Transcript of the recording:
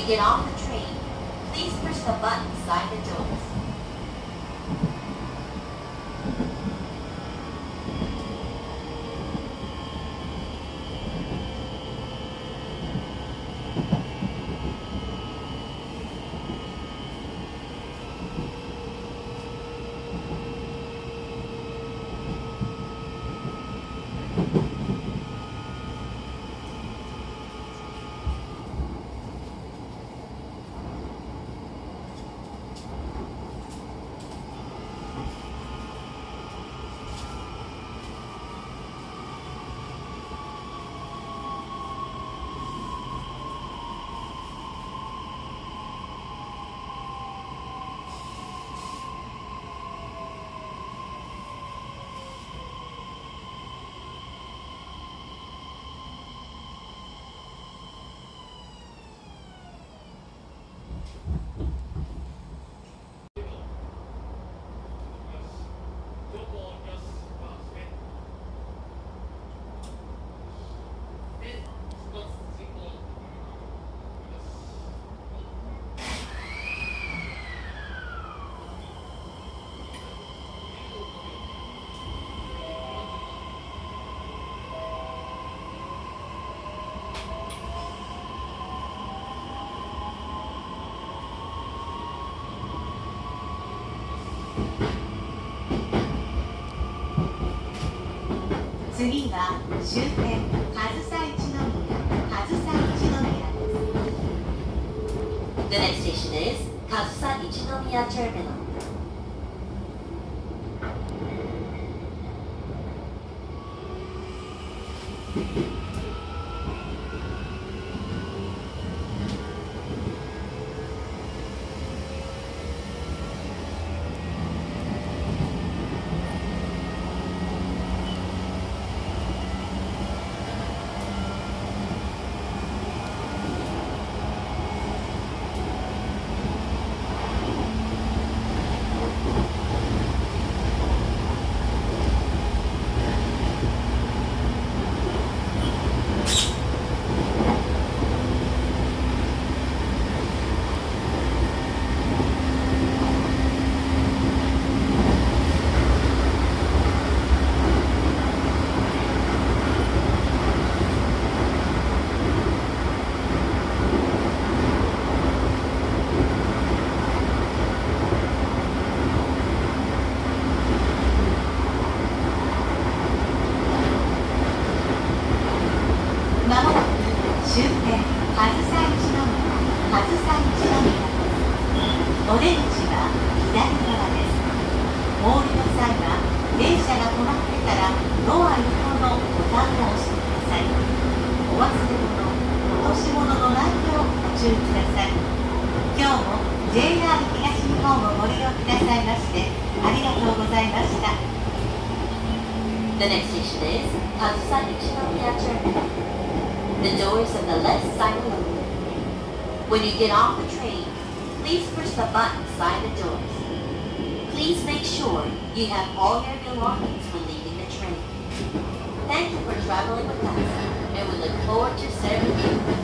you get off the train, please push the button 次は終点上総一宮上総一宮です The next station is 上総一宮 Terminal もなく終点上総一宮上総一宮ですお出口は左側ですお降りの際は電車が止まってからドア横のボタンを押してくださいお忘れ物落とし物のないようご注意ください今日も JR 東日本をご利用くださいましてありがとうございました The next station is Kazusa Ichinomiya Terminal. The doors on the left side will open. When you get off the train, please push the button beside the doors. Please make sure you have all your belongings when leaving the train. Thank you for traveling with us, and we look forward to serving you